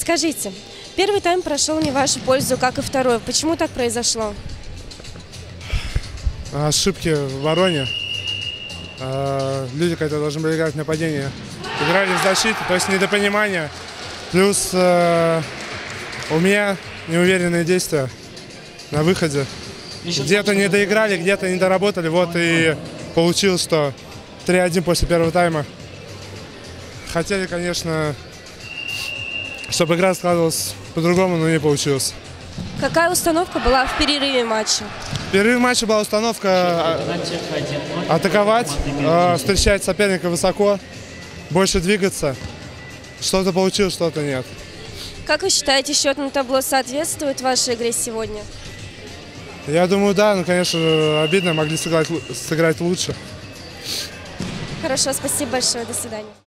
Скажите, первый тайм прошел не в вашу пользу, как и второй. Почему так произошло? ошибки в обороне. А, Люди, которые должны были играть в нападение, играли в защиту, то есть недопонимание. Плюс э, у меня неуверенные действия на выходе. Где-то не доиграли, где-то не доработали. Вот и получилось, что 3-1 после первого тайма. Хотели, конечно, чтобы игра складывалась по-другому, но не получилось. Какая установка была в перерыве матча? В перерыве матча была установка а, атаковать, э, встречать соперника высоко, больше двигаться. Что-то получилось, что-то нет. Как вы считаете, счет на табло соответствует вашей игре сегодня? Я думаю, да, ну, конечно, обидно, могли сыграть, сыграть лучше. Хорошо, спасибо большое, до свидания.